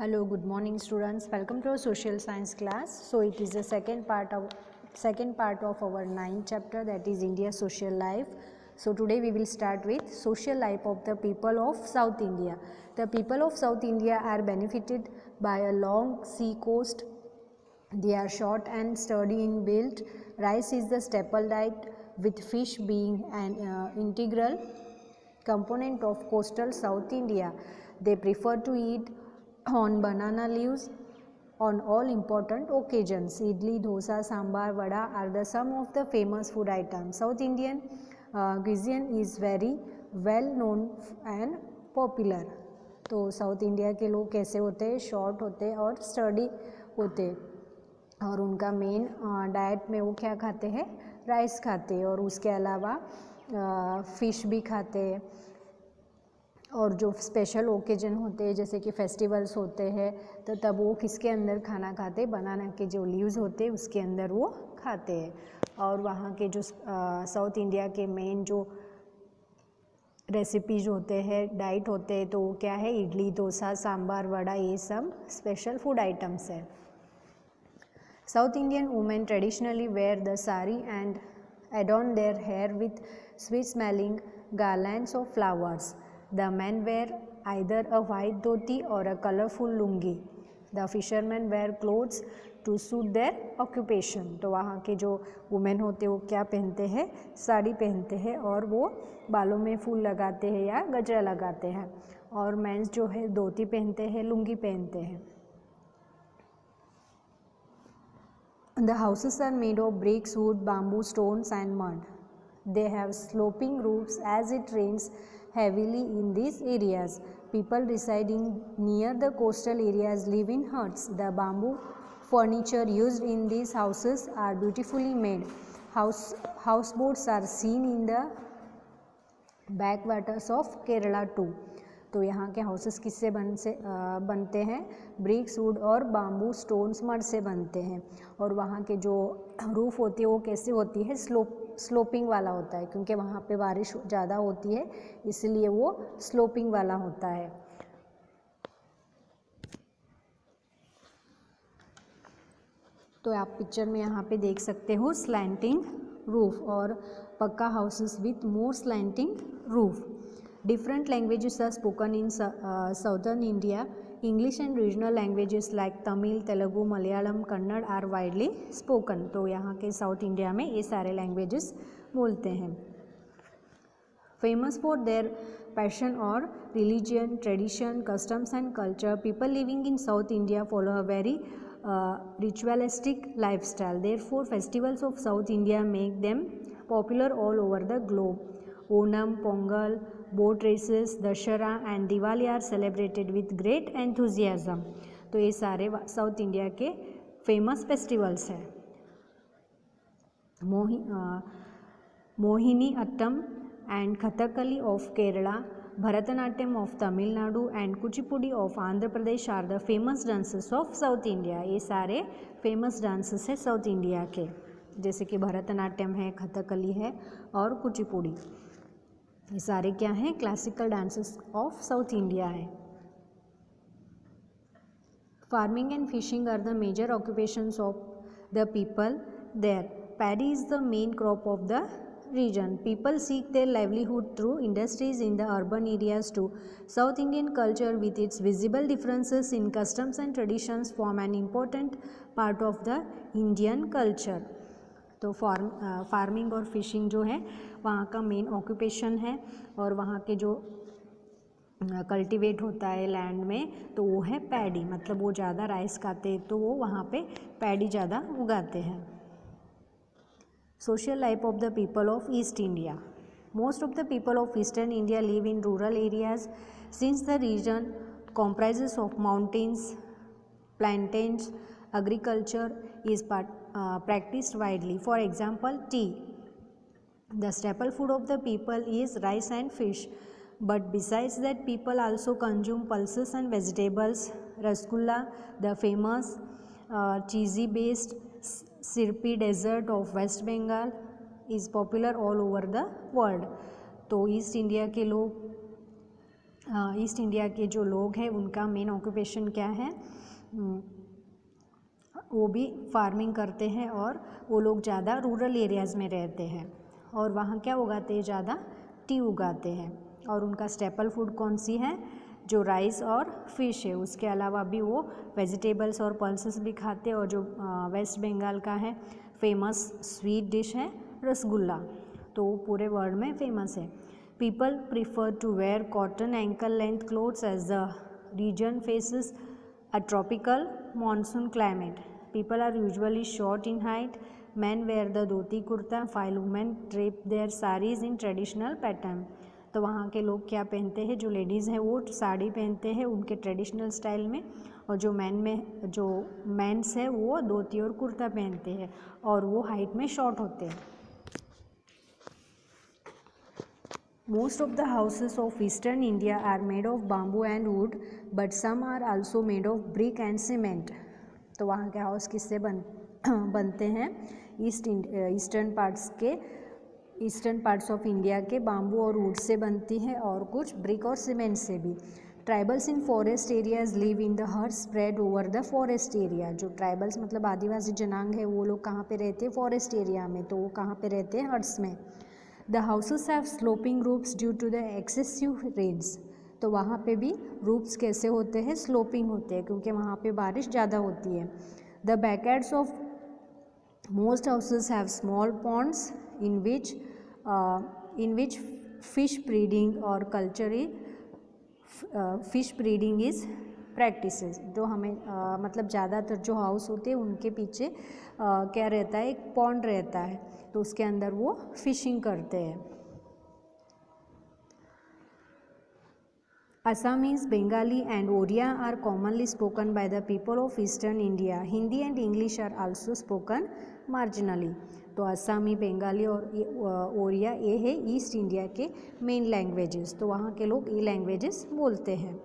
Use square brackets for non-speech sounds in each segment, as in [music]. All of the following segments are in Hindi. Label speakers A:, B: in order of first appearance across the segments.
A: hello good morning students. Welcome to our social science class. So it is the second part of second part of our ninth chapter that is india social life. So today we will start with social life of the people of south india. The people of south india are benefited by a long sea coast. They are short and sturdy in build rice is the staple diet with fish being an uh, integral component of coastal south india. They prefer to eat on banana leaves on all important occasions. Idli, dosa, sambar, vada are the some of the famous food items. South Indian uh, cuisine is very well known and popular. तो साउथ इंडिया के लोग कैसे होते हैं शॉर्ट होते हैं और स्टडी होते हैं और उनका मेन डाइट में वो क्या खाते हैं राइस खाते हैं और उसके अलावा फ़िश भी खाते हैं और जो स्पेशल ओकेजन होते हैं, जैसे कि फेस्टिवल्स होते हैं तो तब वो किसके अंदर खाना खाते बनाना के जो लीव्स होते हैं, उसके अंदर वो खाते हैं। और वहाँ के जो साउथ इंडिया के मेन जो रेसिपीज़ होते हैं डाइट होते हैं तो क्या है? इडली, डोसा, सांबार, वड़ा, ये सब स्पेशल फ़ूड आइटम्स है। South Indian women traditionally wear the sari and adorn their hair with sweet smelling garlands of flowers The men wear either a white dhoti or a colorful lungi. The fishermen wear clothes to suit their occupation तो वहाँ के जो वुमेन होते हैं वो क्या पहनते हैं साड़ी पहनते हैं और वो बालों में फूल लगाते हैं या गजरा लगाते हैं और मेंस जो है धोती पहनते हैं लुंगी पहनते हैं The houses are made of bricks, wood, bamboo, stones and mud. They have sloping roofs as it rains heavily in these areas. People residing near the coastal areas live in huts. The bamboo furniture used in these houses are beautifully made. House, houseboats are seen in the backwaters of Kerala too. तो यहाँ के हाउसेस किससे बन से आ, बनते हैं? ब्रिक्स वुड और बाम्बू स्टोन्स मड से बनते हैं। और वहाँ के जो रूफ होती है वो कैसे होती है? स्लोप स्लोपिंग वाला होता है क्योंकि वहाँ पे बारिश ज़्यादा होती है इसलिए वो स्लोपिंग वाला होता है। तो आप पिक्चर में यहाँ पे देख सकते हो स्लैंटिंग रूफ और pucca houses with more slanting roof Different languages are spoken in uh, southern India. English and regional languages like Tamil, Telugu, Malayalam, Kannada are widely spoken. तो यहाँ के साउथ इंडिया में ये सारे लैंग्वेजेस बोलते हैं famous for their passion or religion, tradition, customs and culture. People living in South India follow a very uh, ritualistic lifestyle. Therefore, festivals of South India make them popular all over the globe. Onam, Pongal, boat races Dussehra and Diwali are celebrated with great enthusiasm तो ये सारे साउथ इंडिया के फ़ेमस फेस्टिवल्स हैं। Mohi Mohiniyattam and Kathakali of Kerala Bharatanatyam of Tamil Nadu and Kuchipudi of Andhra Pradesh are the famous dances of South India ये सारे फ़ेमस डांसेस हैं साउथ इंडिया के। जैसे कि भरतनाट्यम है कथकली है और कुचिपुड़ी ये सारे क्या हैं? Classical dances of South India है। Farming and fishing are the major occupations of the people there paddy is the main crop of the region people seek their livelihood through industries in the urban areas to South Indian culture with its visible differences in customs and traditions form an important part of the Indian culture तो फार्म फ़ार्मिंग और फिशिंग जो है, वहाँ का मेन ऑक्यूपेशन है और वहाँ के जो कल्टीवेट होता है लैंड में तो वो है पैडी। मतलब वो ज़्यादा राइस खाते हैं तो वो वहाँ पे पैडी ज़्यादा उगाते हैं। Social life of the people of East India. Most of the people of eastern India live in rural areas. Since the region comprises of mountains, plantains agriculture is part, uh, practiced widely. For example, tea. The staple food of the people is rice and fish. But besides that, people also consume pulses and vegetables. Rasgulla, the famous uh, cheesy based syrupy dessert of West Bengal, is popular all over the world. तो ईस्ट इंडिया के लोग ईस्ट इंडिया के जो लोग हैं उनका मेन ऑक्यूपेशन क्या है वो भी फ़ार्मिंग करते हैं और वो लोग ज़्यादा रूरल एरियाज़ में रहते हैं और वहाँ क्या उगाते हैं? ज़्यादा टी उगाते हैं। और उनका स्टेपल फ़ूड कौन सी है? जो राइस और फ़िश है। उसके अलावा भी वो वेजिटेबल्स और पल्सेस भी खाते हैं और जो वेस्ट बंगाल का है फ़ेमस स्वीट डिश है रसगुल्ला। तो वो पूरे वर्ल्ड में फ़ेमस है। People prefer to wear cotton ankle length clothes as the region faces a tropical monsoon climate people are usually short in height men wear the dhoti kurta while women drape their saris in traditional pattern तो वहाँ के लोग क्या पहनते हैं? जो लेडीज़ हैं वो साड़ी पहनते हैं उनके ट्रेडिशनल स्टाइल में। और जो मैन में जो मैंस है वो धोती और कुर्ता पहनते हैं और वो हाइट में शॉर्ट होते हैं। Most of the houses of eastern India are made of bamboo and wood, but some are also made of brick and cement. तो वहाँ के हाउस किससे बन, [clears throat] बनते हैं? ईस्ट ईस्टर्न पार्ट्स के ईस्टर्न पार्ट्स ऑफ़ इंडिया के बाम्बू और वुड से बनती है और कुछ ब्रिक और सीमेंट से भी। Tribals in forest areas live in the hut spread over the forest area जो ट्राइबल्स मतलब आदिवासी जनांग है, वो लोग कहाँ पे रहते हैं? फॉरेस्ट एरिया में तो वो कहाँ पे रहते हैं? हर्ट्स में। The houses have sloping roofs due to the excessive rains तो वहाँ पे भी रूप्स कैसे होते हैं? स्लोपिंग होते हैं क्योंकि वहाँ पे बारिश ज़्यादा होती है। The backyards of most houses have small ponds in which in which fish breeding और कल्चरी फ़िश ब्रीडिंग इज़ प्रैक्टिस जो हमें आ, uh, मतलब ज़्यादातर जो हाउस होते हैं उनके पीछे आ, uh, क्या रहता है? एक पॉन्ड रहता है। तो उसके अंदर वो फिशिंग करते हैं। Assamese, Bengali and Oriya are commonly spoken by the people of eastern India. Hindi and English are also spoken marginally. तो असमी बंगाली और ओरिया ये है ईस्ट इंडिया के मेन लैंग्वेजेस तो वहाँ के लोग ये लैंग्वेजेस बोलते हैं।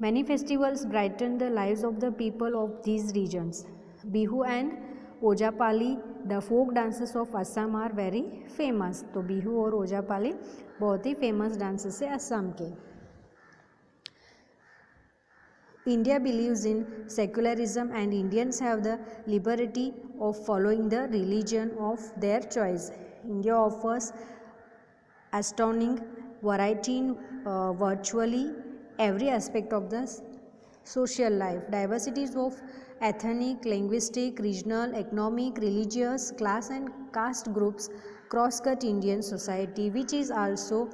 A: Many festivals brighten the lives of the people of these regions Bihu and Ojapali the folk dances of Assam are very famous तो बिहू और ओजापाली बहुत ही फ़ेमस डांसेस है असम के। India believes in secularism and Indians have the liberty of following the religion of their choice. India offers astounding variety in uh, virtually every aspect of the social life. Diversities of ethnic, linguistic, regional, economic, religious, class and caste groups cross-cut Indian society which is also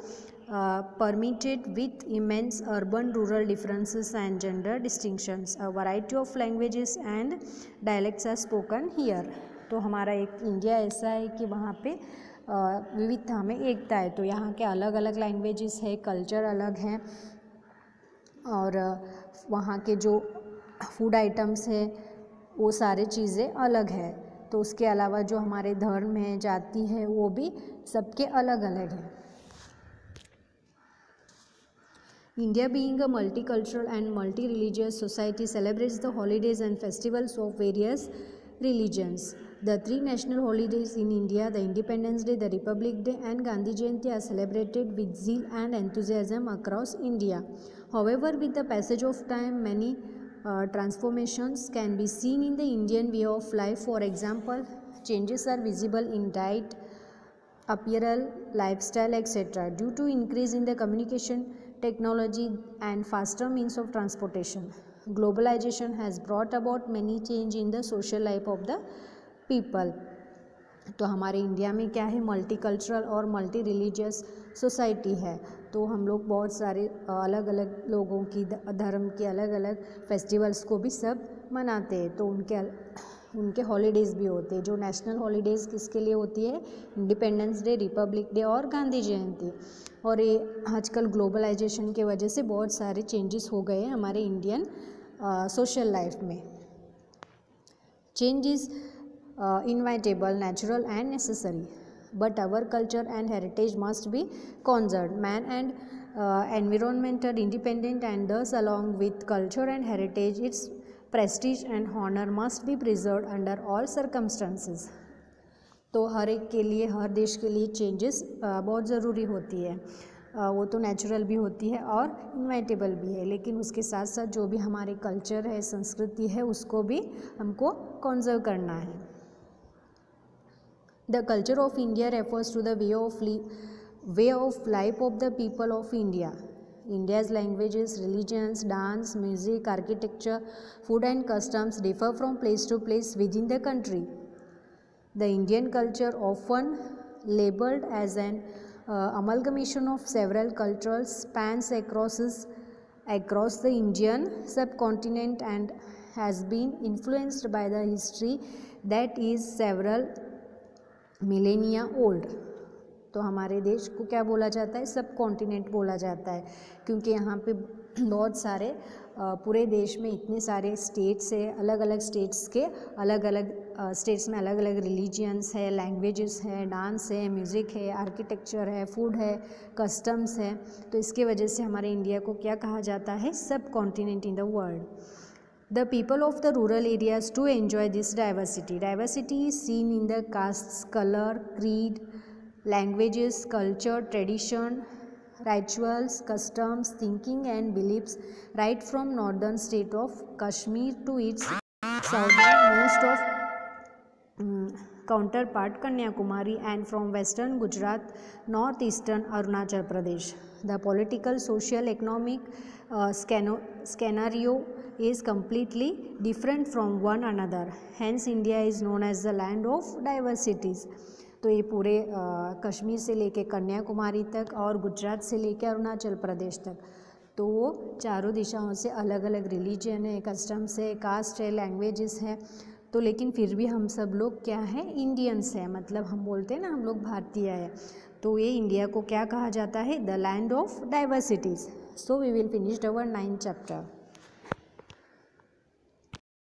A: uh, permitted with immense urban rural differences and gender distinctions a variety of languages and dialects are spoken here तो हमारा एक इंडिया ऐसा है कि वहाँ पे विविधता में एकता है तो यहाँ के अलग अलग लैंग्वेजेस है कल्चर अलग हैं और वहाँ के जो फ़ूड आइटम्स हैं वो सारे चीज़ें अलग है तो उसके अलावा जो हमारे धर्म है जाति है वो भी सबके अलग अलग है India, being a multicultural and multi religious society, celebrates the holidays and festivals of various religions. The three national holidays in India, the Independence Day, the Republic Day, and Gandhi Jayanti, are celebrated with zeal and enthusiasm across India. However, with the passage of time, many uh, transformations can be seen in the Indian way of life. For example, changes are visible in diet, apparel, lifestyle, etc. Due to increase in the communication technology and faster means of transportation. Globalization has brought about many change in the social life of the people तो हमारे इंडिया में क्या है मल्टी कल्चरल और मल्टी रिलीजियस सोसाइटी है तो हम लोग बहुत सारे अलग अलग लोगों की धर्म के अलग अलग फेस्टिवल्स को भी सब मनाते हैं तो उनके उनके हॉलीडेज़ भी होते हैं। जो नेशनल हॉलीडेज़ किसके लिए होती है? इंडिपेंडेंस डे रिपब्लिक डे और गांधी जयंती। और ये आजकल ग्लोबलाइजेशन के वजह से बहुत सारे चेंजेस हो गए हैं हमारे इंडियन सोशल लाइफ में। Changes inevitable natural and necessary but our culture and heritage must be conserve man and environmental independent and thus along with culture and heritage its prestige and honour must be preserve under all circumstances. तो हर एक के लिए, हर देश के लिए चेंजेस बहुत ज़रूरी होती है। वो तो नेचुरल भी होती है और इन्वाइटेबल भी है। लेकिन उसके साथ साथ जो भी हमारे कल्चर है, संस्कृति है, उसको भी हमको कंजर्व करना है। The culture of India refers to the way of way of life of the people of India India's languages, religions, dance, music, architecture, food and customs differ from place to place within the country. The Indian culture often labeled as an uh, amalgamation of several cultures spans across, across the Indian subcontinent and has been influenced by the history that is several millennia old. तो हमारे देश को क्या बोला जाता है? सब कॉन्टिनेंट बोला जाता है। क्योंकि यहाँ पे बहुत सारे पूरे देश में इतने सारे स्टेट्स है अलग अलग स्टेट्स के अलग अलग स्टेट्स में अलग अलग रिलीजियंस है लैंग्वेजेस है डांस है म्यूज़िक है आर्किटेक्चर है फ़ूड है कस्टम्स है। तो इसके वजह से हमारे इंडिया को क्या कहा जाता है? Subcontinent in the world the people of the rural areas to enjoy this diversity diversity is seen in the caste colour creed languages, culture, tradition, rituals, customs, thinking and beliefs right from northern state of Kashmir to its southernmost of um, counterpart Kanyakumari and from western Gujarat, northeastern Arunachal Pradesh. The political, social, economic uh, scenario is completely different from one another. Hence, India is known as the land of diversities. तो ये पूरे कश्मीर से लेके कन्याकुमारी तक और गुजरात से लेके अरुणाचल प्रदेश तक। तो वो चारों दिशाओं से अलग अलग रिलीजन है कस्टम्स है कास्ट है लैंग्वेजेस है। तो लेकिन फिर भी हम सब लोग क्या हैं? इंडियंस हैं मतलब हम बोलते हैं ना, हम लोग भारतीय हैं। तो ये इंडिया को क्या कहा जाता है? The land of diversities so we will finish our nine chapter